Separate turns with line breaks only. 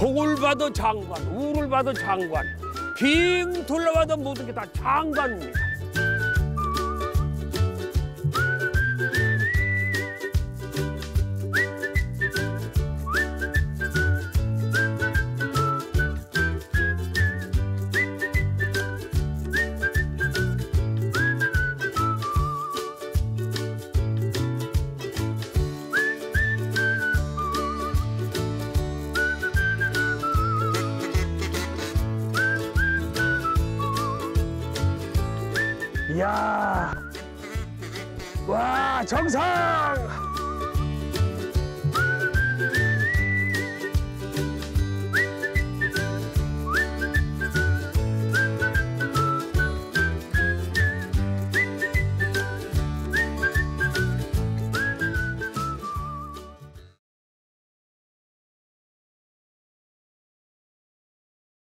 동을 봐도 장관, 우를 봐도 장관, 빙 둘러봐도 모든 게 다 장관입니다. 이야, 와 정상!